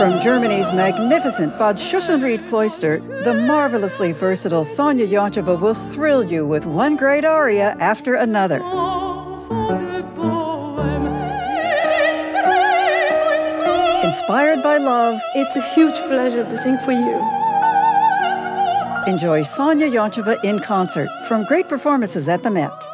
From Germany's magnificent Bad Schussenried cloister, the marvelously versatile Sonya Yoncheva will thrill you with one great aria after another. Inspired by love, it's a huge pleasure to sing for you. Enjoy Sonya Yoncheva in concert from great performances at the Met.